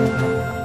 Música